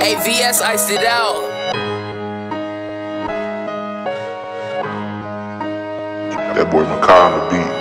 AVS iced it out. That boy Makai on the beat.